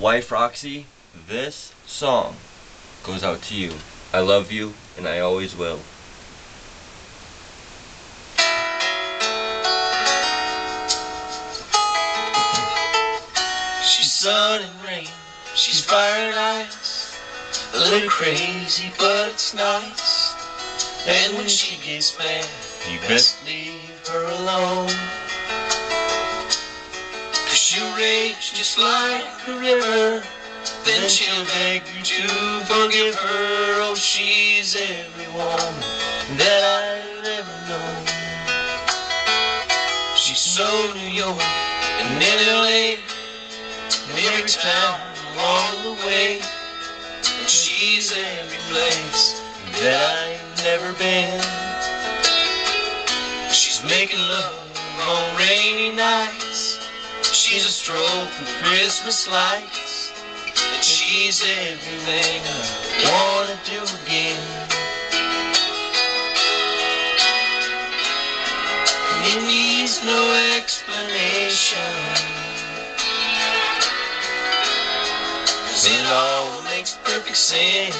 Wife Roxy, this song goes out to you. I love you, and I always will. She's sun and rain, she's fire and ice. A little crazy, but it's nice. And when she gets mad, you best leave her alone. Just like a river. Then she'll beg you to forgive her. Oh, she's everyone that I've ever known. She's so New York and in LA, and every town along the way. And she's every place that I've never been. She's making love on rainy nights. She's a stroke of Christmas lights. And she's everything I wanna do again. It needs no explanation. Cause it all makes perfect sense.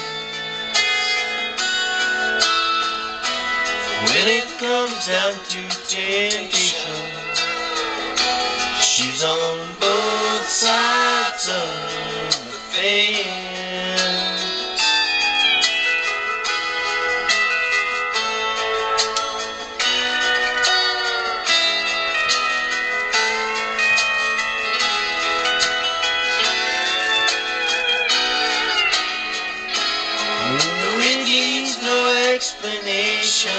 When it comes down to temptation, she's on both sides of the fence. No, it needs no explanation.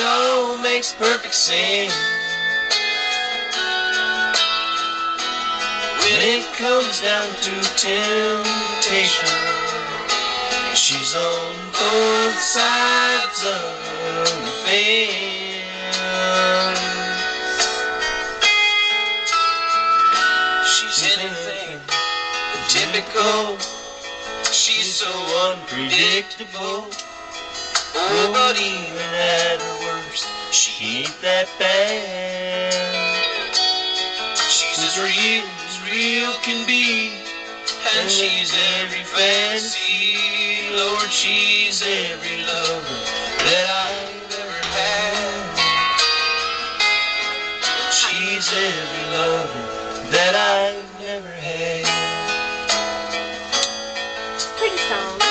It all makes perfect sense. When it comes down to temptation, she's on both sides of the fence. She's anything but typical. She's so unpredictable. Oh, but even at her worst, she ain't that bad. She's as real as real can be, and she's every fantasy. Lord, she's every lover that I've ever had. She's every lover that I've never had. Pretty song.